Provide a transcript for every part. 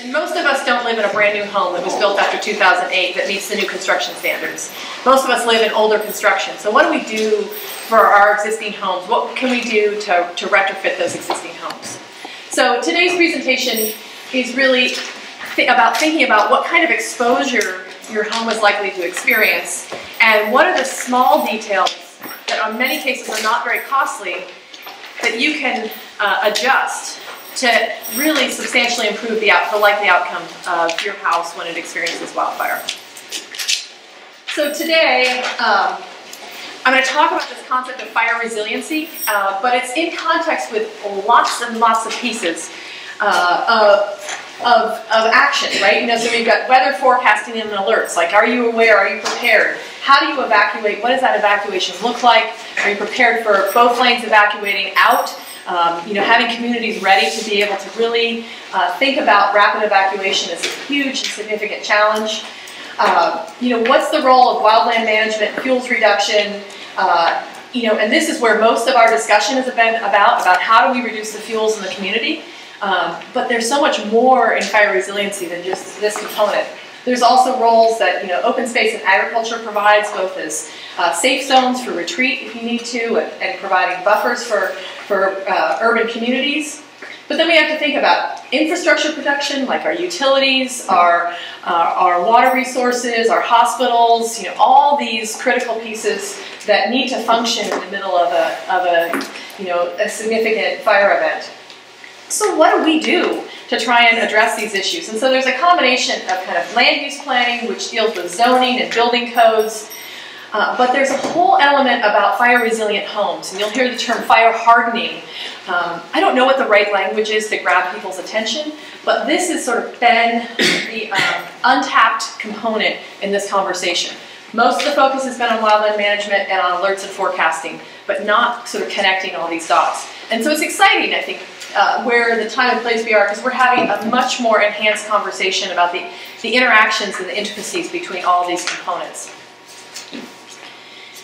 And most of us don't live in a brand new home that was built after 2008 that meets the new construction standards. Most of us live in older construction. So what do we do for our existing homes? What can we do to, to retrofit those existing homes? So today's presentation is really th about thinking about what kind of exposure your home is likely to experience and what are the small details that in many cases are not very costly that you can uh, adjust to really substantially improve the, out, the likely outcome of your house when it experiences wildfire. So today, um, I'm going to talk about this concept of fire resiliency, uh, but it's in context with lots and lots of pieces uh, of, of, of action, right? You know, so we've got weather forecasting and alerts, like are you aware, are you prepared? How do you evacuate? What does that evacuation look like? Are you prepared for both lanes evacuating out? Um, you know, having communities ready to be able to really uh, think about rapid evacuation is a huge and significant challenge. Uh, you know, what's the role of wildland management, fuels reduction, uh, you know, and this is where most of our discussion has been about, about how do we reduce the fuels in the community. Um, but there's so much more in fire resiliency than just this component. There's also roles that you know open space and agriculture provides, both as uh, safe zones for retreat if you need to, and, and providing buffers for, for uh, urban communities. But then we have to think about infrastructure protection, like our utilities, our, uh, our water resources, our hospitals, you know, all these critical pieces that need to function in the middle of a, of a, you know, a significant fire event. So what do we do to try and address these issues? And so there's a combination of kind of land use planning, which deals with zoning and building codes, uh, but there's a whole element about fire resilient homes, and you'll hear the term fire hardening. Um, I don't know what the right language is to grab people's attention, but this has sort of been the um, untapped component in this conversation. Most of the focus has been on wildland management and on alerts and forecasting, but not sort of connecting all these dots. And so it's exciting, I think, uh, where the time and place we are, because we're having a much more enhanced conversation about the, the interactions and the intricacies between all these components.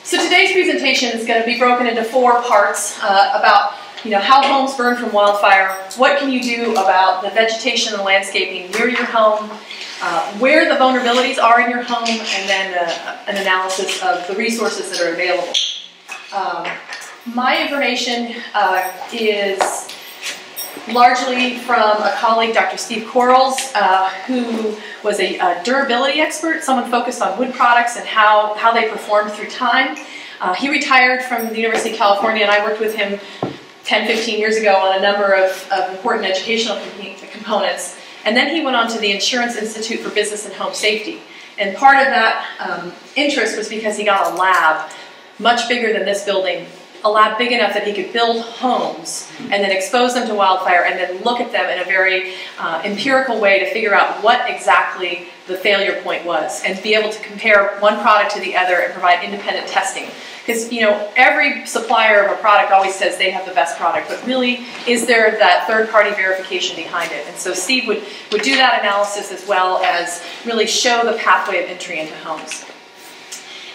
So today's presentation is going to be broken into four parts uh, about you know, how homes burn from wildfire, what can you do about the vegetation and landscaping near your home, uh, where the vulnerabilities are in your home, and then uh, an analysis of the resources that are available. Um, my information uh, is largely from a colleague, Dr. Steve Quarles, uh, who was a, a, durability expert, someone focused on wood products and how, how they performed through time. Uh, he retired from the University of California and I worked with him 10, 15 years ago on a number of, of important educational components. And then he went on to the Insurance Institute for Business and Home Safety. And part of that um, interest was because he got a lab much bigger than this building a lab big enough that he could build homes and then expose them to wildfire and then look at them in a very uh, empirical way to figure out what exactly the failure point was and be able to compare one product to the other and provide independent testing. Because you know every supplier of a product always says they have the best product, but really is there that third-party verification behind it? And so Steve would, would do that analysis as well as really show the pathway of entry into homes.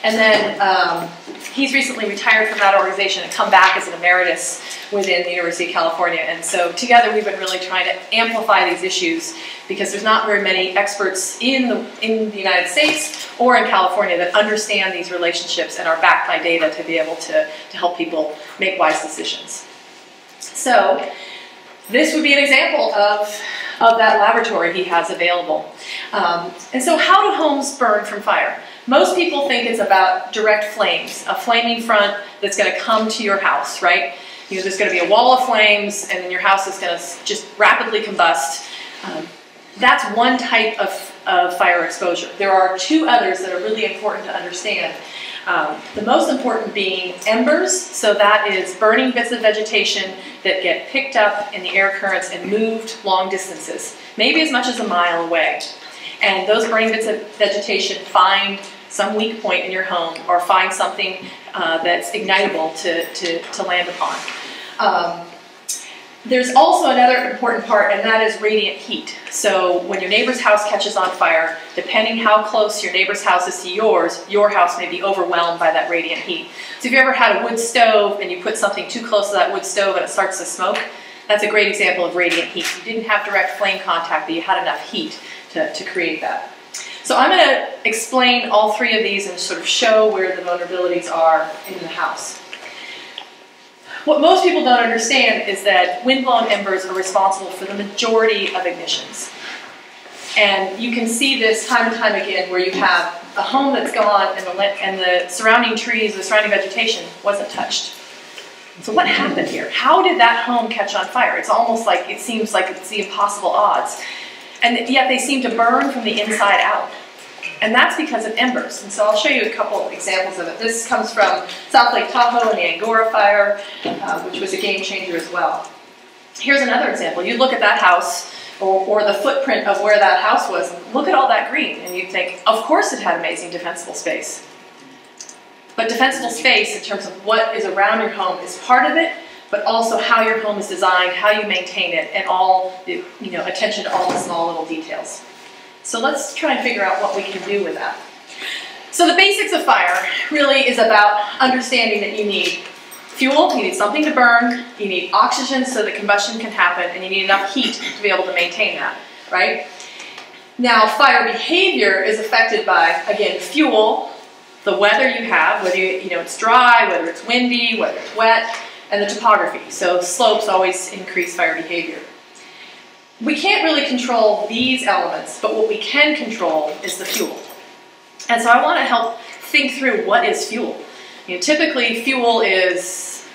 And then um, he's recently retired from that organization and come back as an emeritus within the University of California. And so together we've been really trying to amplify these issues because there's not very many experts in the, in the United States or in California that understand these relationships and are backed by data to be able to, to help people make wise decisions. So this would be an example of, of that laboratory he has available. Um, and so how do homes burn from fire? Most people think it's about direct flames, a flaming front that's going to come to your house, right? You know, there's going to be a wall of flames, and then your house is going to just rapidly combust. Um, that's one type of, of, fire exposure. There are two others that are really important to understand. Um, the most important being embers, so that is burning bits of vegetation that get picked up in the air currents and moved long distances, maybe as much as a mile away. And those burning bits of vegetation find some weak point in your home or find something uh, that's ignitable to, to, to land upon. Um, there's also another important part, and that is radiant heat. So when your neighbor's house catches on fire, depending how close your neighbor's house is to yours, your house may be overwhelmed by that radiant heat. So if you ever had a wood stove and you put something too close to that wood stove and it starts to smoke, That's a great example of radiant heat. You didn't have direct flame contact, but you had enough heat to, to create that. So I'm going to explain all three of these and sort of show where the vulnerabilities are in the house. What most people don't understand is that windblown embers are responsible for the majority of ignitions. And you can see this time and time again where you have a home that's gone and the, and the surrounding trees, the surrounding vegetation wasn't touched. So what happened here? How did that home catch on fire? It's almost like, it seems like it's the impossible odds. And yet they seem to burn from the inside out. And that's because of embers. And so I'll show you a couple examples of it. This comes from South Lake Tahoe and the Angora fire, uh, which was a game changer as well. Here's another example. You look at that house, or, or the footprint of where that house was, look at all that green, and you'd think, of course it had amazing defensible space. But defensible space, in terms of what is around your home, is part of it, but also how your home is designed, how you maintain it, and all the, you know, attention to all the small little details. So let's try and figure out what we can do with that. So the basics of fire really is about understanding that you need fuel, you need something to burn, you need oxygen so that combustion can happen, and you need enough heat to be able to maintain that, right? Now, fire behavior is affected by, again, fuel, the weather you have, whether you, you know, it's dry, whether it's windy, whether it's wet, and the topography. So slopes always increase fire behavior. We can't really control these elements, but what we can control is the fuel. And so I want to help think through what is fuel. You know, typically fuel is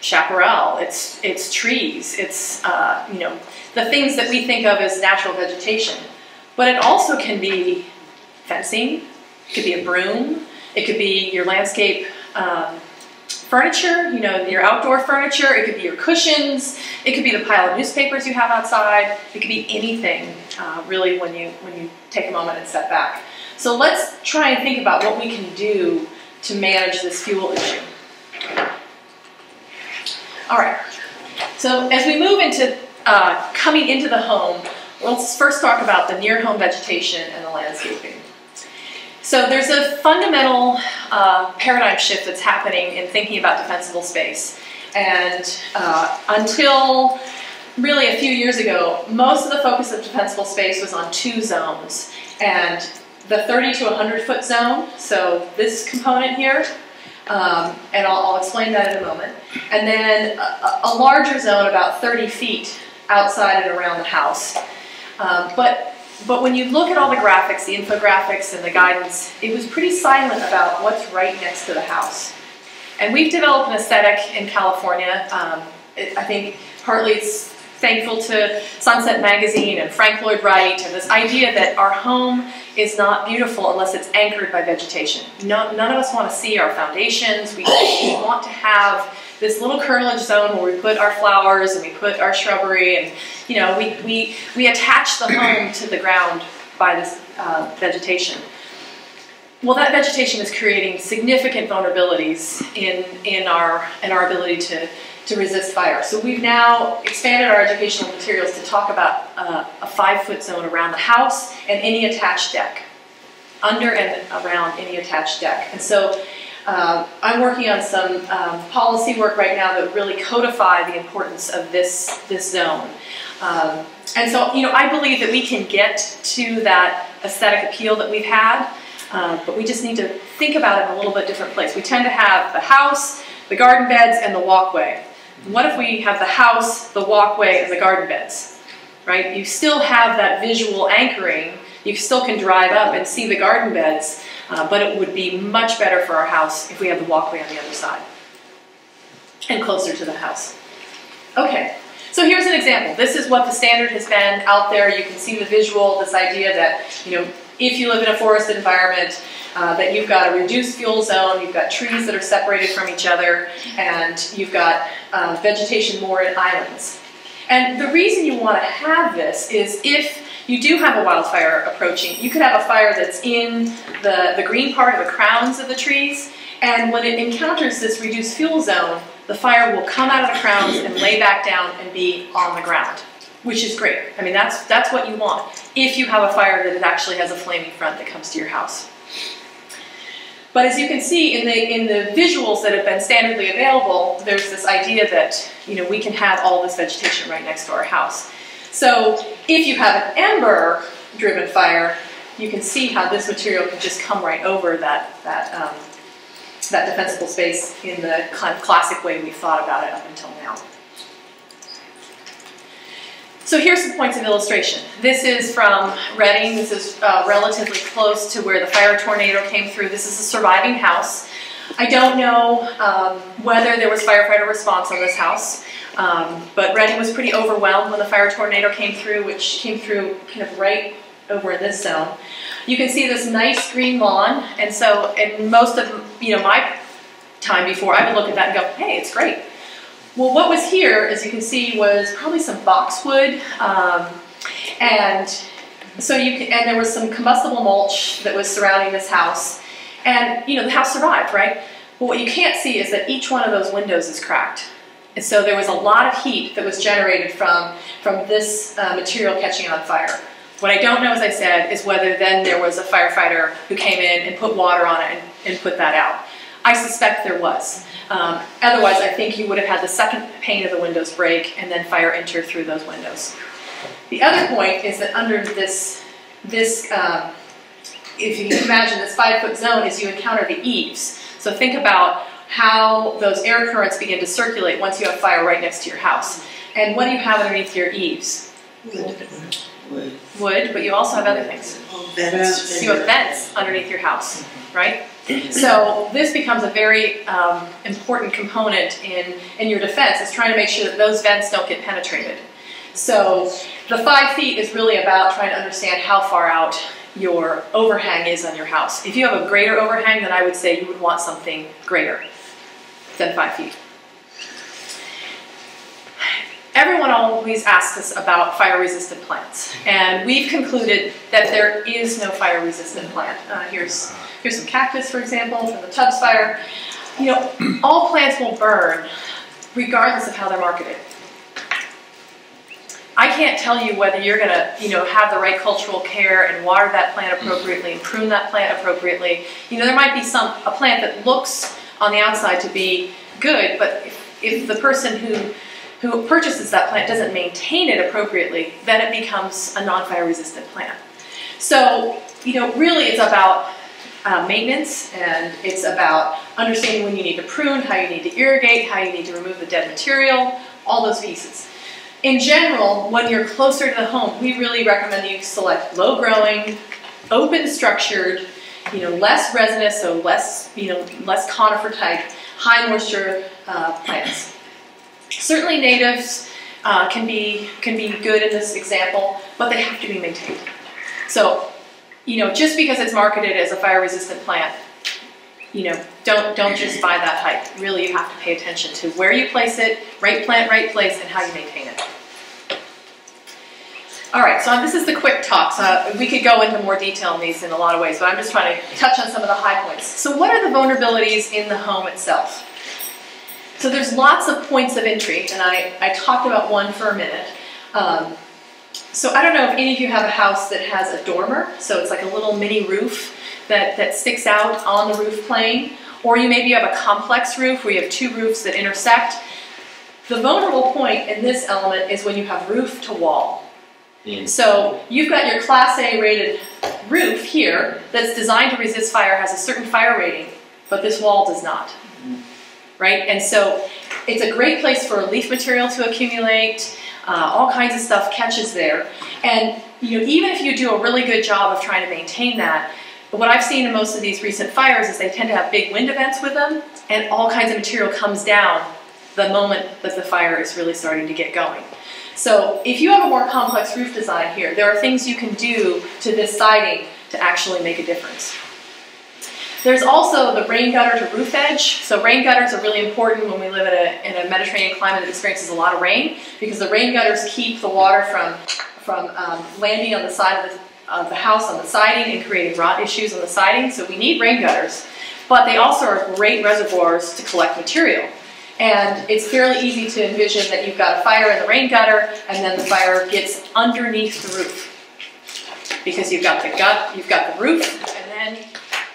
chaparral, it's, it's trees, it's, uh, you know, the things that we think of as natural vegetation. But it also can be fencing, it could be a broom, it could be your landscape um, furniture, you know, your outdoor furniture, it could be your cushions, it could be the pile of newspapers you have outside, it could be anything uh, really when you, when you take a moment and step back. So let's try and think about what we can do to manage this fuel issue. All right, so as we move into uh, coming into the home, let's first talk about the near home vegetation and the landscaping. So there's a fundamental uh, paradigm shift that's happening in thinking about defensible space. And uh, until really a few years ago, most of the focus of defensible space was on two zones. And the 30 to 100 foot zone, so this component here, um, and I'll, I'll, explain that in a moment. And then a, a, larger zone about 30 feet outside and around the house. Um, but, but when you look at all the graphics, the infographics and the guidance, it was pretty silent about what's right next to the house. And we've developed an aesthetic in California. Um, it, I think partly it's thankful to Sunset Magazine and Frank Lloyd Wright and this idea that our home is not beautiful unless it's anchored by vegetation. No, none of us want to see our foundations. We, we want to have this little curtilage zone where we put our flowers and we put our shrubbery and you know we, we, we attach the home to the ground by this uh, vegetation. Well, that vegetation is creating significant vulnerabilities in, in, our, in our ability to to resist fire. So we've now expanded our educational materials to talk about uh, a five foot zone around the house and any attached deck, under and around any attached deck. And so uh, I'm working on some um, policy work right now that really codify the importance of this, this zone. Um, and so, you know, I believe that we can get to that aesthetic appeal that we've had, uh, but we just need to think about it in a little bit different place. We tend to have the house, the garden beds, and the walkway. What if we have the house, the walkway, and the garden beds, right? You still have that visual anchoring. You still can drive up and see the garden beds, uh, but it would be much better for our house if we had the walkway on the other side and closer to the house. Okay, so here's an example. This is what the standard has been out there. You can see the visual, this idea that, you know, if you live in a forest environment, uh, that you've got a reduced fuel zone, you've got trees that are separated from each other, and you've got uh, vegetation more in islands. And the reason you want to have this is if you do have a wildfire approaching, you could have a fire that's in the, the green part of the crowns of the trees, and when it encounters this reduced fuel zone, the fire will come out of the crowns and lay back down and be on the ground, which is great. I mean, that's, that's what you want if you have a fire that actually has a flaming front that comes to your house. But as you can see in the, in the visuals that have been standardly available, there's this idea that you know, we can have all this vegetation right next to our house. So if you have an ember driven fire, you can see how this material can just come right over that, that, um, that defensible space in the kind of classic way we've thought about it up until now. So here's some points of illustration. This is from Redding. This is uh, relatively close to where the fire tornado came through. This is a surviving house. I don't know um, whether there was firefighter response on this house, um, but Redding was pretty overwhelmed when the fire tornado came through, which came through kind of right over this zone. You can see this nice green lawn, and so in most of you know my time before, I would look at that and go, hey, it's great. Well, what was here, as you can see, was probably some boxwood, um, and so you can, and there was some combustible mulch that was surrounding this house, and you know the house survived, right? But what you can't see is that each one of those windows is cracked, and so there was a lot of heat that was generated from from this uh, material catching on fire. What I don't know, as I said, is whether then there was a firefighter who came in and put water on it and, and put that out. I suspect there was. Um, otherwise, I think you would have had the second pane of the windows break and then fire enter through those windows. The other point is that under this, this um, if you can imagine this five foot zone is you encounter the eaves. So think about how those air currents begin to circulate once you have fire right next to your house. And what do you have underneath your eaves? Wood. Wood. Wood, but you also have other things. Oh, vents. You have vents underneath your house, right? So this becomes a very um, important component in, in your defense, is trying to make sure that those vents don't get penetrated. So the five feet is really about trying to understand how far out your overhang is on your house. If you have a greater overhang, then I would say you would want something greater than five feet. Everyone always asks us about fire-resistant plants, and we've concluded that there is no fire-resistant plant. Uh, here's Here's some cactus, for example, from the Tubbs fire. You know, all plants will burn regardless of how they're marketed. I can't tell you whether you're going to, you know, have the right cultural care and water that plant appropriately and prune that plant appropriately. You know, there might be some a plant that looks on the outside to be good, but if, if the person who who purchases that plant doesn't maintain it appropriately, then it becomes a non-fire resistant plant. So, you know, really it's about uh, maintenance, and it's about understanding when you need to prune, how you need to irrigate, how you need to remove the dead material, all those pieces. In general, when you're closer to the home, we really recommend you select low growing, open structured, you know, less resinous, so less, you know, less conifer type, high moisture uh, plants. Certainly natives uh, can be can be good in this example, but they have to be maintained. So you know, just because it's marketed as a fire resistant plant, you know, don't don't just buy that hype. Really, you have to pay attention to where you place it, right plant, right place, and how you maintain it. All right, so this is the quick talk. So we could go into more detail in these in a lot of ways, but I'm just trying to touch on some of the high points. So what are the vulnerabilities in the home itself? So there's lots of points of entry, and I, I talked about one for a minute. Um, so I don't know if any of you have a house that has a dormer, so it's like a little mini roof that, that sticks out on the roof plane, or you maybe have a complex roof where you have two roofs that intersect. The vulnerable point in this element is when you have roof to wall. Mm. So you've got your class A rated roof here that's designed to resist fire, has a certain fire rating, but this wall does not. Mm. Right? And so it's a great place for leaf material to accumulate uh, all kinds of stuff catches there. And you know, even if you do a really good job of trying to maintain that, what I've seen in most of these recent fires is they tend to have big wind events with them, and all kinds of material comes down the moment that the fire is really starting to get going. So if you have a more complex roof design here, there are things you can do to this siding to actually make a difference. There's also the rain gutter to roof edge. So rain gutters are really important when we live in a, in a Mediterranean climate that experiences a lot of rain because the rain gutters keep the water from, from um, landing on the side of the, of the house on the siding and creating rot issues on the siding. So we need rain gutters, but they also are great reservoirs to collect material. And it's fairly easy to envision that you've got a fire in the rain gutter and then the fire gets underneath the roof because you've got the gut, you've got the roof, and then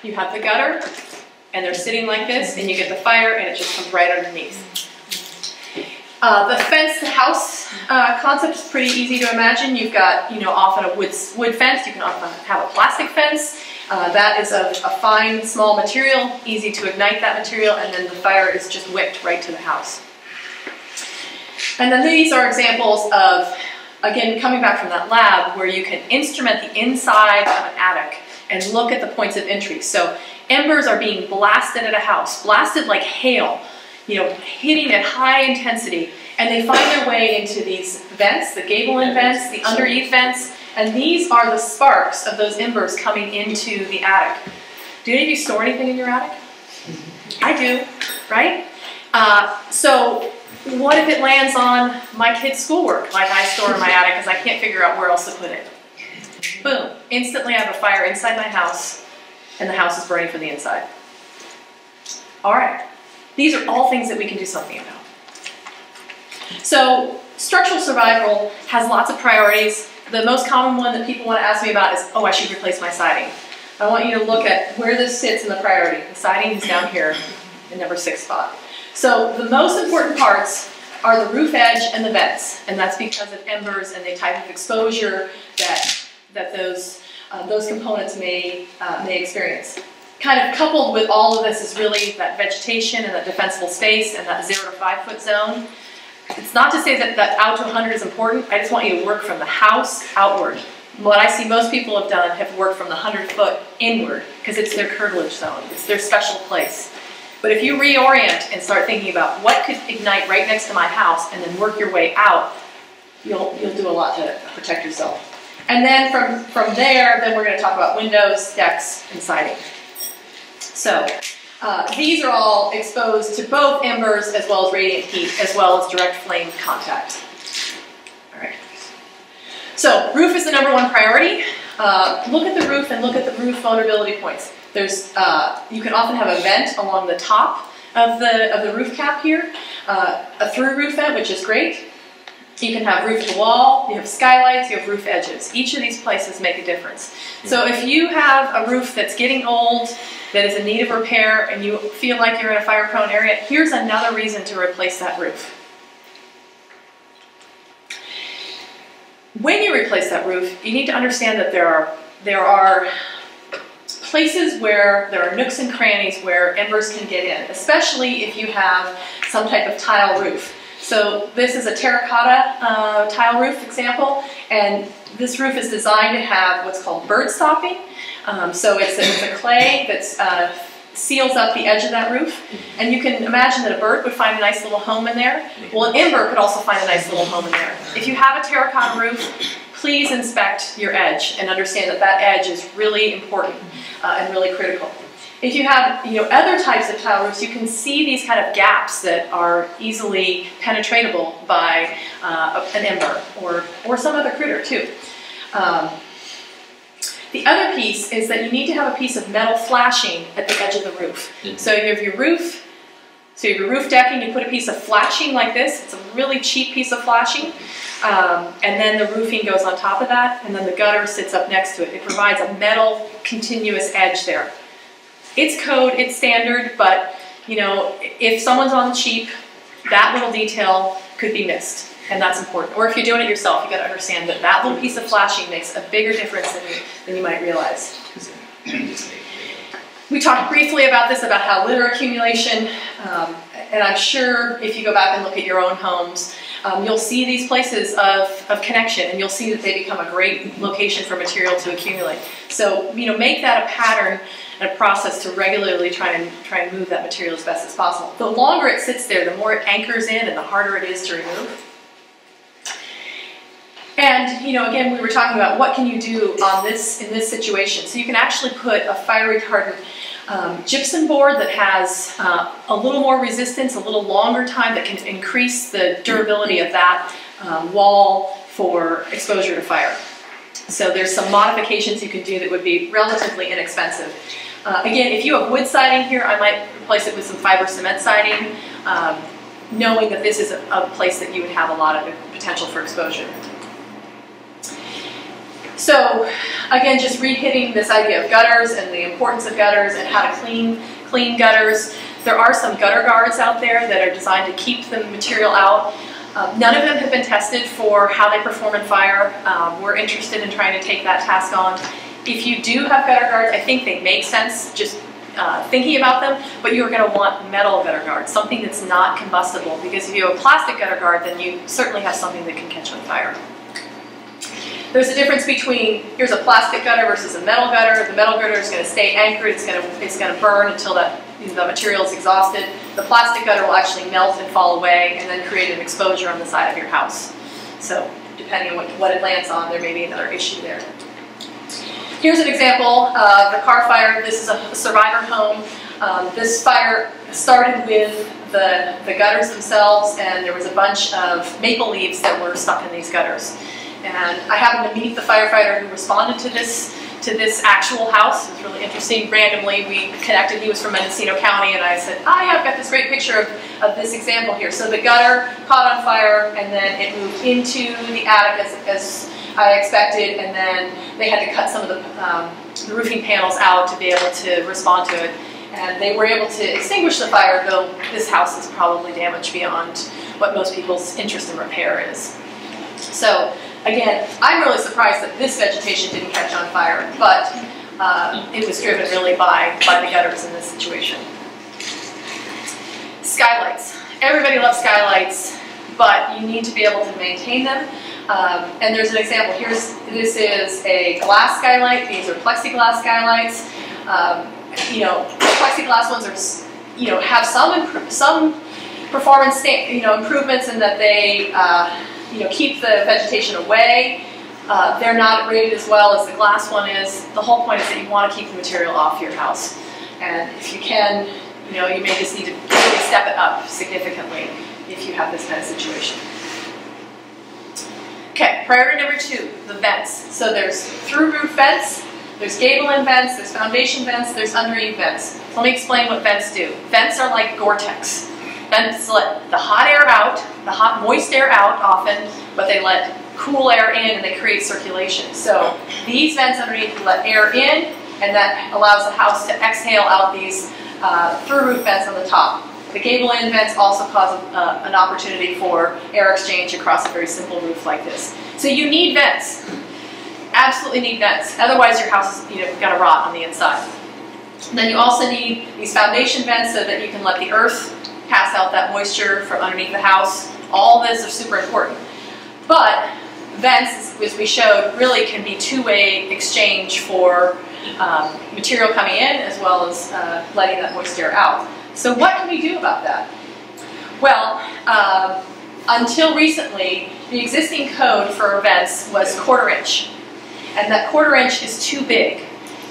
you have the gutter, and they're sitting like this, and you get the fire, and it just comes right underneath. Uh, the fence to house uh, concept is pretty easy to imagine. You've got, you know, often a wood, wood fence. You can often have a plastic fence. Uh, that is a, a fine, small material, easy to ignite that material, and then the fire is just whipped right to the house. And then these are examples of, again, coming back from that lab where you can instrument the inside of an attic and look at the points of entry. So embers are being blasted at a house, blasted like hail, you know, hitting at high intensity, and they find their way into these vents, the gable vents, the under-eave vents, and these are the sparks of those embers coming into the attic. Do any of you store anything in your attic? I do, right? Uh, so what if it lands on my kid's schoolwork, like I store in my attic because I can't figure out where else to put it? Boom, instantly I have a fire inside my house and the house is burning from the inside. All right, these are all things that we can do something about. So structural survival has lots of priorities. The most common one that people want to ask me about is, oh, I should replace my siding. I want you to look at where this sits in the priority. The siding is down here in number six spot. So the most important parts are the roof edge and the vents, and that's because of embers and the type of exposure that, that those, uh, those components may, uh, may experience. Kind of coupled with all of this is really that vegetation and that defensible space and that zero to five foot zone. It's not to say that, that out to 100 is important, I just want you to work from the house outward. What I see most people have done have worked from the 100 foot inward because it's their curtilage zone, it's their special place. But if you reorient and start thinking about what could ignite right next to my house and then work your way out, you'll, you'll do a lot to protect yourself. And then from, from there, then we're going to talk about windows, decks, and siding. So uh, these are all exposed to both embers as well as radiant heat, as well as direct flame contact. All right. So roof is the number one priority. Uh, look at the roof and look at the roof vulnerability points. There's, uh, you can often have a vent along the top of the, of the roof cap here, uh, a through roof vent, which is great. You can have roof to wall, you have skylights, you have roof edges. Each of these places make a difference. So if you have a roof that's getting old, that is in need of repair, and you feel like you're in a fire prone area, here's another reason to replace that roof. When you replace that roof, you need to understand that there are, there are places where there are nooks and crannies where embers can get in, especially if you have some type of tile roof. So this is a terracotta uh, tile roof example, and this roof is designed to have what's called bird stopping. Um, so it's a, it's a clay that uh, seals up the edge of that roof, and you can imagine that a bird would find a nice little home in there. Well, an ember could also find a nice little home in there. If you have a terracotta roof, please inspect your edge and understand that that edge is really important uh, and really critical. If you have you know, other types of tile roofs, you can see these kind of gaps that are easily penetratable by uh, an ember or, or some other critter too. Um, the other piece is that you need to have a piece of metal flashing at the edge of the roof. Mm -hmm. So you have your roof, so you have your roof decking, you put a piece of flashing like this, it's a really cheap piece of flashing, um, and then the roofing goes on top of that, and then the gutter sits up next to it. It provides a metal continuous edge there. It's code, it's standard, but you know, if someone's on the cheap, that little detail could be missed and that's important. Or if you're doing it yourself, you got to understand that that little piece of flashing makes a bigger difference than you, than you might realize. We talked briefly about this, about how litter accumulation, um, and I'm sure if you go back and look at your own homes, um, you'll see these places of, of connection and you'll see that they become a great location for material to accumulate. So, you know, make that a pattern and a process to regularly try and try and move that material as best as possible. The longer it sits there, the more it anchors in and the harder it is to remove. And, you know, again, we were talking about what can you do on this in this situation. So you can actually put a fire retardant um, gypsum board that has uh, a little more resistance, a little longer time that can increase the durability of that um, wall for exposure to fire. So there's some modifications you can do that would be relatively inexpensive. Uh, again, if you have wood siding here, I might replace it with some fiber cement siding, um, knowing that this is a, a place that you would have a lot of potential for exposure. So again, just re-hitting this idea of gutters and the importance of gutters and how to clean, clean gutters. There are some gutter guards out there that are designed to keep the material out. Um, none of them have been tested for how they perform in fire. Um, we're interested in trying to take that task on. If you do have gutter guards, I think they make sense just uh, thinking about them, but you're going to want metal gutter guards, something that's not combustible, because if you have a plastic gutter guard, then you certainly have something that can catch on fire. There's a difference between, here's a plastic gutter versus a metal gutter. The metal gutter is going to stay anchored, it's going to, it's going to burn until that, the material is exhausted. The plastic gutter will actually melt and fall away and then create an exposure on the side of your house. So depending on what, what it lands on, there may be another issue there. Here's an example of a Carr fire. This is a survivor home. Um, this fire started with the, the gutters themselves and there was a bunch of maple leaves that were stuck in these gutters. And I happened to meet the firefighter who responded to this to this actual house. It was really interesting. Randomly, we connected. He was from Mendocino County, and I said, "Hi, I've got this great picture of, of this example here." So the gutter caught on fire, and then it moved into the attic as, as I expected, and then they had to cut some of the, um, the roofing panels out to be able to respond to it. And they were able to extinguish the fire, though this house is probably damaged beyond what most people's interest in repair is. So Again, I'm really surprised that this vegetation didn't catch on fire, but uh, it was driven really by, by the gutters in this situation. Skylights. Everybody loves skylights, but you need to be able to maintain them. Um, and there's an example. Here's this is a glass skylight. These are plexiglass skylights. Um, you know, plexiglass ones are, you know, have some some performance, you know, improvements in that they uh, you know, keep the vegetation away. Uh, they're not rated as well as the glass one is. The whole point is that you want to keep the material off your house. And if you can, you know, you may just need to really step it up significantly if you have this kind of situation. Okay, priority number two, the vents. So there's through roof vents, there's gable end vents, there's foundation vents, there's underneath vents. Let me explain what vents do. Vents are like Gore-Tex. Vents let the hot air out, the hot moist air out often, but they let cool air in and they create circulation. So these vents underneath let air in and that allows the house to exhale out these uh, through roof vents on the top. The gable end vents also cause uh, an opportunity for air exchange across a very simple roof like this. So you need vents. Absolutely need vents. Otherwise your house is you know, going to rot on the inside. Then you also need these foundation vents so that you can let the earth pass out that moisture from underneath the house. All this are super important. But vents, as we showed, really can be two-way exchange for um, material coming in as well as uh, letting that moisture out. So what can we do about that? Well, uh, until recently, the existing code for vents was quarter inch. And that quarter inch is too big.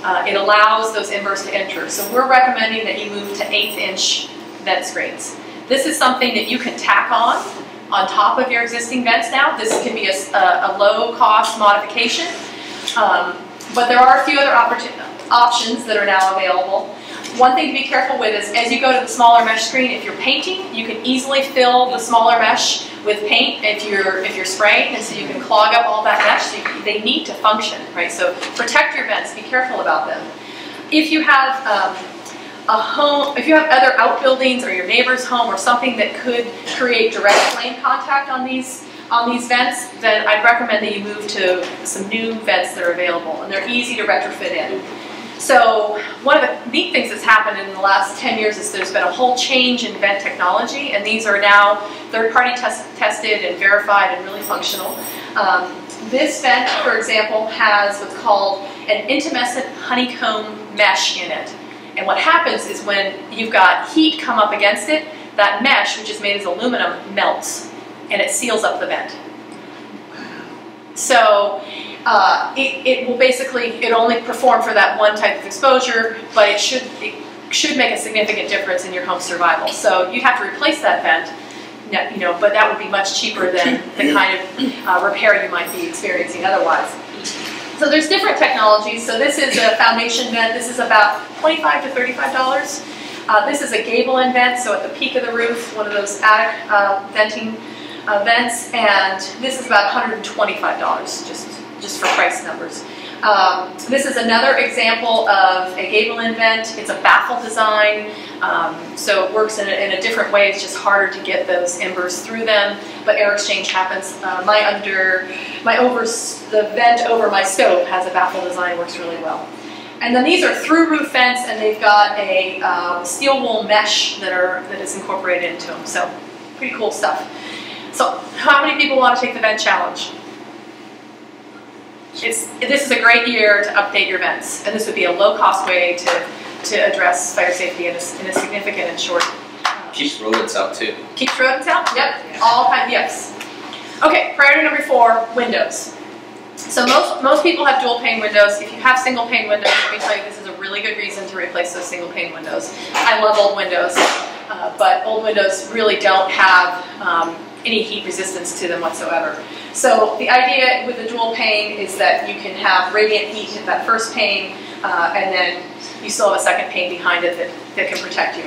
Uh, it allows those embers to enter. So we're recommending that you move to eighth inch vent screens. This is something that you can tack on on top of your existing vents now. This can be a, a, a low cost modification, um, but there are a few other options that are now available. One thing to be careful with is as you go to the smaller mesh screen, if you're painting, you can easily fill the smaller mesh with paint if you're if you're spraying, and so you can clog up all that mesh. So you, they need to function, right? So protect your vents. Be careful about them. If you have um, a home, if you have other outbuildings or your neighbor's home or something that could create direct flame contact on these on these vents, then I'd recommend that you move to some new vents that are available and they're easy to retrofit in. So one of the neat things that's happened in the last 10 years is there's been a whole change in vent technology and these are now third-party test tested and verified and really functional. Um, this vent, for example, has what's called an intumescent honeycomb mesh in it. And what happens is when you've got heat come up against it, that mesh, which is made of aluminum, melts and it seals up the vent. So uh, it, it, will basically, it only perform for that one type of exposure, but it should, it should make a significant difference in your home survival. So you'd have to replace that vent, you know, but that would be much cheaper than the kind of uh, repair you might be experiencing otherwise. So there's different technologies. So this is a foundation vent. This is about 25 to $35. Uh, this is a gable vent, so at the peak of the roof, one of those attic uh, venting uh, vents, and this is about $125, just, just for price numbers. Um, this is another example of a gable end vent. It's a baffle design, um, so it works in a, in a, different way. It's just harder to get those embers through them, but air exchange happens. Uh, my under, my over, the vent over my stove has a baffle design, works really well. And then these are through roof vents, and they've got a uh, steel wool mesh that are that is incorporated into them. So pretty cool stuff. So how many people want to take the vent challenge? It's, this is a great year to update your vents, and this would be a low-cost way to, to address fire safety in a, in a significant and short. Keeps rodents out too. Keeps rodents out? Yep. All kinds. Yes. Okay. Priority number four: windows. So most most people have dual pane windows. If you have single pane windows, let me tell you, this is a really good reason to replace those single pane windows. I love old windows, uh, but old windows really don't have um, any heat resistance to them whatsoever. So the idea with the dual pane is that you can have radiant heat hit that first pane, uh, and then you still have a second pane behind it that, that can protect you.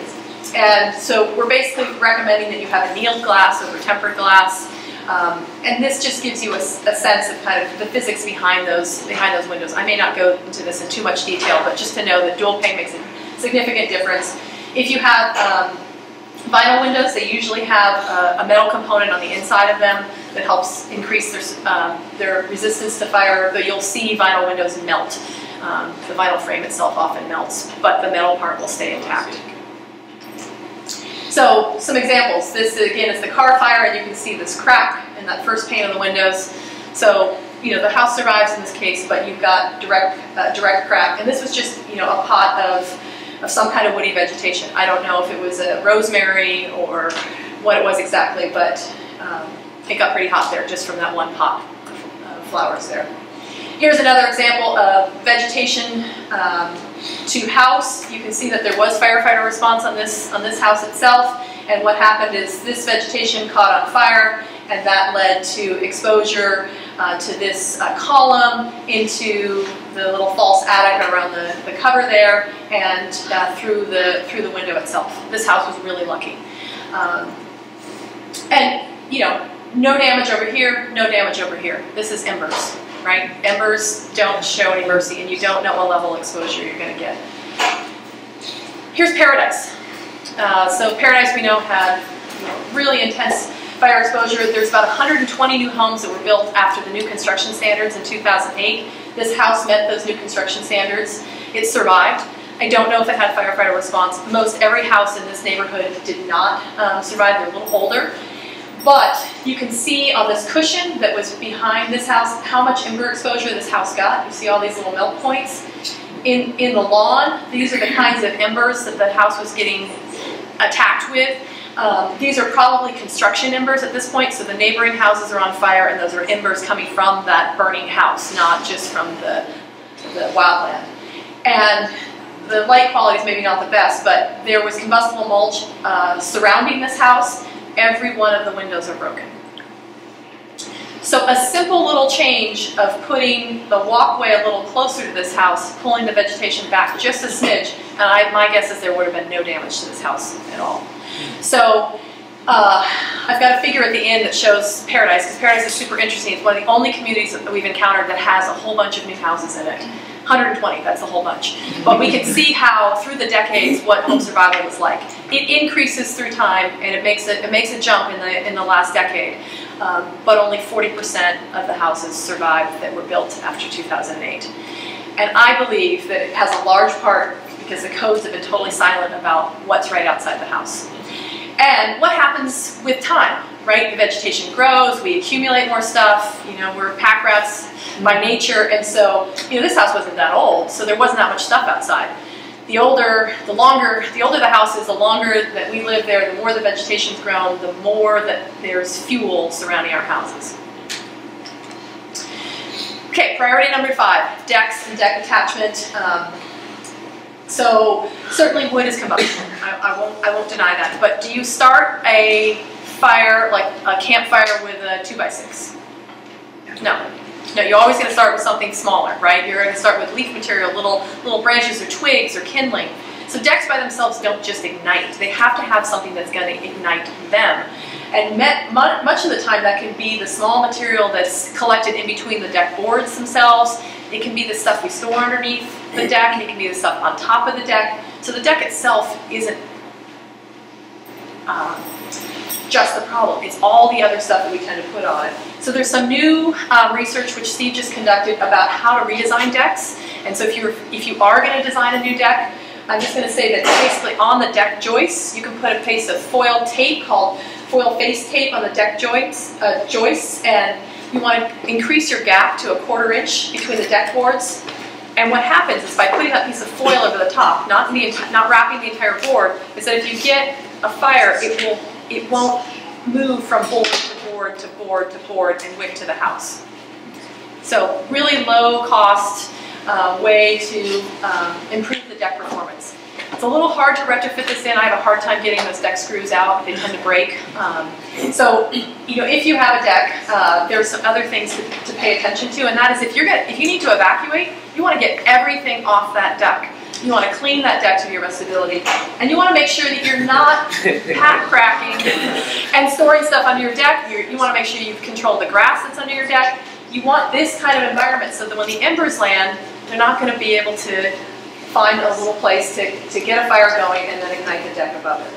And so we're basically recommending that you have annealed glass over tempered glass. Um, and this just gives you a, a, sense of kind of the physics behind those behind those windows. I may not go into this in too much detail, but just to know that dual pane makes a significant difference. If you have um, Vinyl windows, they usually have a, a, metal component on the inside of them that helps increase their, um, their resistance to fire, but you'll see vinyl windows melt. Um, the vinyl frame itself often melts, but the metal part will stay intact. So, some examples. This, again, is the Carr fire, and you can see this crack in that first pane of the windows. So, you know, the house survives in this case, but you've got direct, uh, direct crack. And this was just, you know, a pot of of some kind of woody vegetation. I don't know if it was a rosemary or what it was exactly, but um, it got pretty hot there just from that one pot of flowers there. Here's another example of vegetation um, to house. You can see that there was firefighter response on this, on this house itself, and what happened is this vegetation caught on fire, and that led to exposure uh, to this uh, column, into the little false attic around the, the cover there, and uh, through the through the window itself. This house was really lucky. Um, and you know, no damage over here, no damage over here. This is embers, right? Embers don't show any mercy, and you don't know what level exposure you're going to get. Here's Paradise. Uh, so Paradise we know had you know, really intense fire exposure. There's about 120 new homes that were built after the new construction standards in 2008. This house met those new construction standards. It survived. I don't know if it had firefighter response. Most every house in this neighborhood did not um, survive. They're a little older. But you can see on this cushion that was behind this house how much ember exposure this house got. You see all these little melt points. In, in the lawn, these are the kinds of embers that the house was getting attacked with. Um, these are probably construction embers at this point, so the neighboring houses are on fire and those are embers coming from that burning house, not just from the, the wildland. And the light quality is maybe not the best, but there was combustible mulch uh, surrounding this house. Every one of the windows are broken. So a simple little change of putting the walkway a little closer to this house, pulling the vegetation back just a smidge, and I, my guess is there would have been no damage to this house at all. So uh, I've got a figure at the end that shows Paradise, because Paradise is super interesting. It's one of the only communities that we've encountered that has a whole bunch of new houses in it. 120, that's a whole bunch. But we can see how through the decades what home survival was like. It increases through time and it makes it, it makes a jump in the, in the last decade. Um, but only 40% of the houses survived that were built after 2008. And I believe that it has a large part because the codes have been totally silent about what's right outside the house. And what happens with time, right? The vegetation grows, we accumulate more stuff, you know, we're pack rats by nature, and so, you know, this house wasn't that old, so there wasn't that much stuff outside. The older, the longer, the older the house is, the longer that we live there, the more the vegetation's grown, the more that there's fuel surrounding our houses. Okay, priority number five, decks and deck attachment. Um, so certainly wood is combustible. I, I, won't, I won't deny that. But do you start a fire, like a campfire with a 2 by 6 No. No, you're always going to start with something smaller, right? You're going to start with leaf material, little, little branches or twigs or kindling. So decks by themselves don't just ignite. They have to have something that's going to ignite them. And met, much of the time, that can be the small material that's collected in between the deck boards themselves. It can be the stuff we store underneath the deck, and it can be the stuff on top of the deck. So the deck itself isn't um, just the problem. It's all the other stuff that we tend to put on it. So there's some new um, research which Steve just conducted about how to redesign decks. And so if you're if you are going to design a new deck, I'm just going to say that basically on the deck joists, you can put a piece of foil tape called foil face tape on the deck joints, uh, joists, and you want to increase your gap to a quarter inch between the deck boards. And what happens is by putting that piece of foil over the top, not the not wrapping the entire board, is that if you get a fire, it will it won't move from board to board to board to board and wick to the house. So really low cost uh, way to um, improve the deck performance. It's a little hard to retrofit this in. I have a hard time getting those deck screws out. They tend to break. Um, so, you know, if you have a deck, uh, there's some other things to, to, pay attention to, and that is if you're gonna, if you need to evacuate, you want to get everything off that deck. You want to clean that deck to your best ability, and you want to make sure that you're not pack cracking and storing stuff under your deck. You're, you want to make sure you've controlled the grass that's under your deck. You want this kind of environment so that when the embers land, they're not going to be able to find a little place to, to get a fire going and then ignite the deck above it.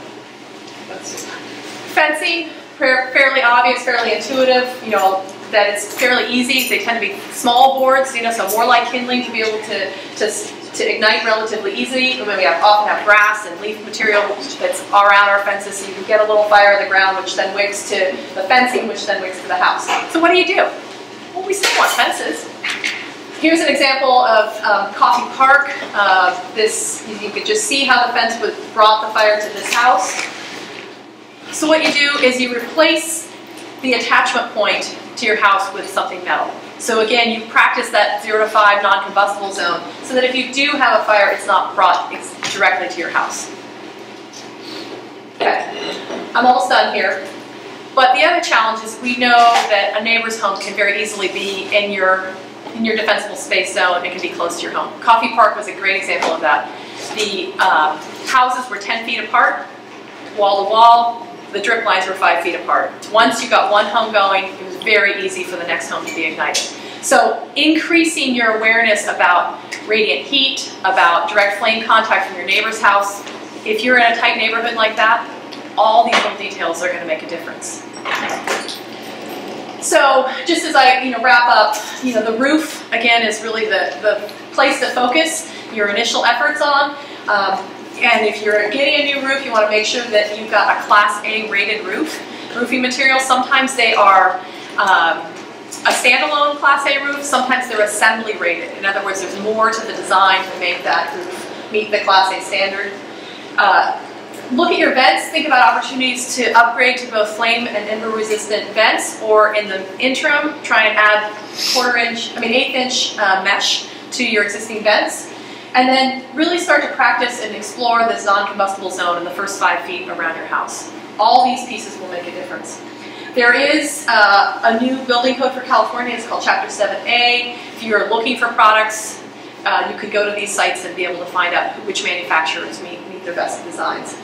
Fencing, fairly obvious, fairly intuitive, you know, that it's fairly easy. They tend to be small boards, you know, so more like kindling to be able to, to, to ignite relatively easily. We have, often have grass and leaf material that's around our fences, so you can get a little fire in the ground, which then wicks to the fencing, which then wicks to the house. So what do you do? Well, we still want fences. Here's an example of um, Coffey Park. Uh, this you could just see how the fence would brought the fire to this house. So what you do is you replace the attachment point to your house with something metal. So again, you practice that zero to five non-combustible zone so that if you do have a fire, it's not brought directly to your house. Okay, I'm almost done here. But the other challenge is we know that a neighbor's home can very easily be in your in your defensible space zone, it can be close to your home. Coffey Park was a great example of that. The um, houses were 10 feet apart, wall to wall. The drip lines were five feet apart. Once you got one home going, it was very easy for the next home to be ignited. So increasing your awareness about radiant heat, about direct flame contact from your neighbor's house, if you're in a tight neighborhood like that, all these little details are going to make a difference. So just as I you know, wrap up, you know, the roof, again, is really the, the place to focus your initial efforts on. Um, and if you're getting a new roof, you want to make sure that you've got a Class A rated roof. Roofing materials, sometimes they are um, a standalone Class A roof, sometimes they're assembly rated. In other words, there's more to the design to make that roof meet the Class A standard. Uh, Look at your vents, think about opportunities to upgrade to both flame and ember resistant vents, or in the interim, try and add quarter inch, I mean eighth inch uh, mesh to your existing vents. And then really start to practice and explore this non-combustible zone in the first five feet around your house. All these pieces will make a difference. There is uh, a new building code for California, it's called Chapter 7A. If you're looking for products, uh, you could go to these sites and be able to find out which manufacturers meet, meet their best designs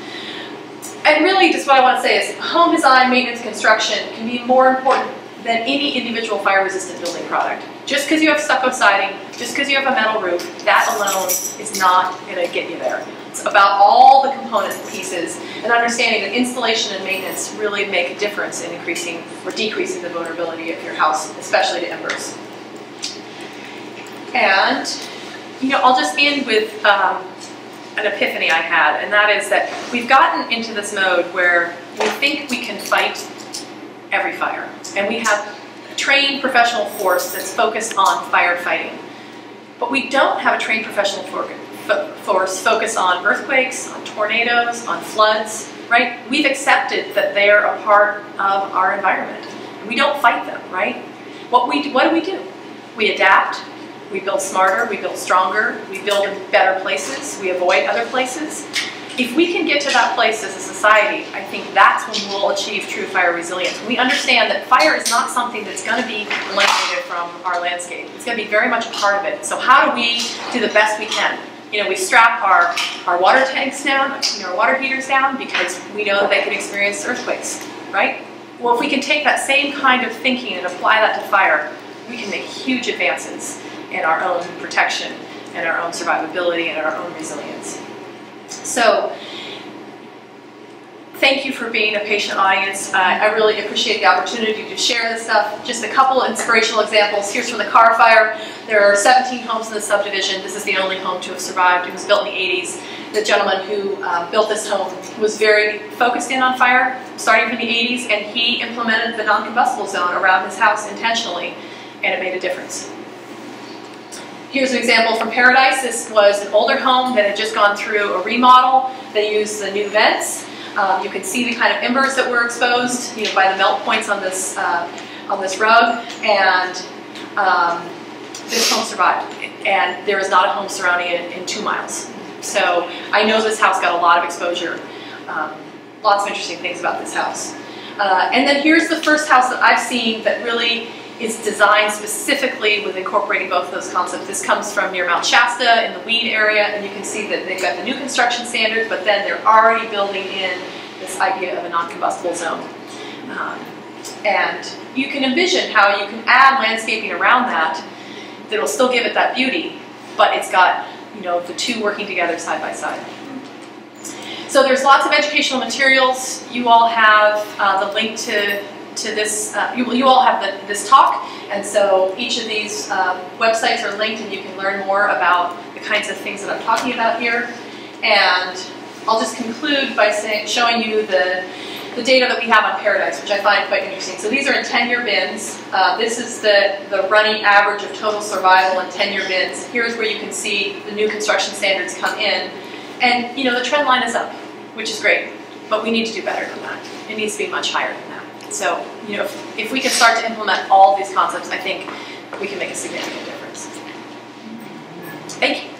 and really just what I want to say is home design, maintenance, construction can be more important than any individual fire resistant building product. Just because you have stucco siding, just because you have a metal roof, that alone is not going to get you there. It's about all the component pieces and understanding that installation and maintenance really make a difference in increasing or decreasing the vulnerability of your house, especially to embers. And, you know, I'll just end with um, an epiphany I had, and that is that we've gotten into this mode where we think we can fight every fire, and we have trained professional force that's focused on firefighting. But we don't have a trained professional force focused on earthquakes, on tornadoes, on floods, right? We've accepted that they're a part of our environment. We don't fight them, right? What, we, what do we do? We adapt, we build smarter, we build stronger, we build in better places, we avoid other places. If we can get to that place as a society, I think that's when we'll achieve true fire resilience. We understand that fire is not something that's going to be eliminated from our landscape. It's going to be very much a part of it. So how do we do the best we can? You know, we strap our, our water tanks down, you know, our water heaters down because we know that they can experience earthquakes, right? well, if we can take that same kind of thinking and apply that to fire, we can make huge advances in our own protection and our own survivability and our own resilience. So, thank you for being a patient audience. Uh, I really appreciate the opportunity to share this stuff. Just a couple inspirational examples. Here's from the Carr Fire. There are 17 homes in the subdivision. This is the only home to have survived. It was built in the 80s. The gentleman who uh, built this home was very focused in on fire, starting from the 80s, and he implemented the non-combustible zone around his house intentionally, and it made a difference. Here's an example from Paradise. This was an older home that had just gone through a remodel. They used the new vents. Um, you can see the kind of embers that were exposed, you know, by the melt points on this uh, on this rug, and um, this home survived. And there is not a home surrounding it in two miles. So I know this house got a lot of exposure. Um, lots of interesting things about this house. Uh, and then here's the first house that I've seen that really is designed specifically with incorporating both of those concepts. This comes from near Mount Shasta in the Weed area, and you can see that they've got the new construction standards, but then they're already building in this idea of a non-combustible zone. Um, and you can envision how you can add landscaping around that that'll still give it that beauty, but it's got you know the two working together side by side. So there's lots of educational materials. You all have uh, the link to to this, uh, you, you all have the, this talk, and so each of these um, websites are linked and you can learn more about the kinds of things that I'm talking about here. And I'll just conclude by saying, showing you the, the data that we have on Paradise, which I find quite interesting. So these are in 10-year bins. Uh, this is the, the running average of total survival in 10-year bins. Here's where you can see the new construction standards come in. And, you know, the trend line is up, which is great, but we need to do better than that. It needs to be much higher. So, you know, if, if we can start to implement all these concepts, I think we can make a significant difference. Thank you.